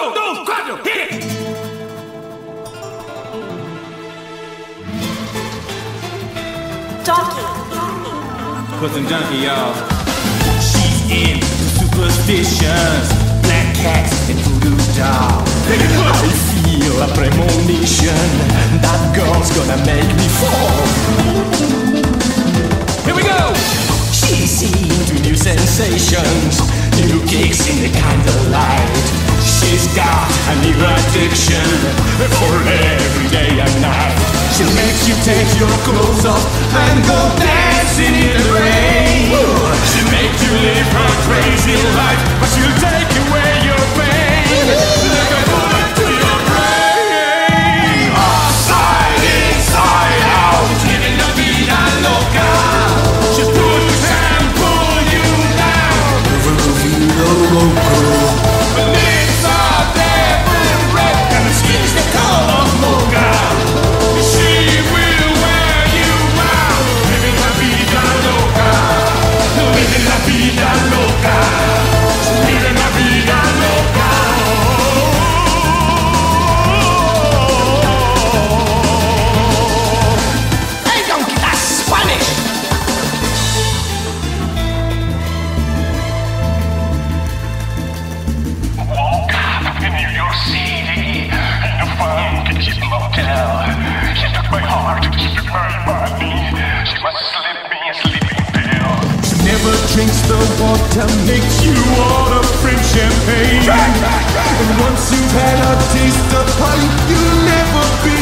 Uno, dos, cuatro, hit it! Donkey. Pussy junkie, y'all. She's in superstitions, black cats and voodoo dolls. I feel a premonition that girl's gonna make me fall. Here we go! She's into new sensations, new kicks in the candlelight. She's got a new addiction for every day and night. She'll make you take your clothes off and go dancing cheap. She took my heart, she took my money. She must slip me a sleeping pill. She never drinks the water, makes you order French champagne. And once you've had a taste of her, you'll never be.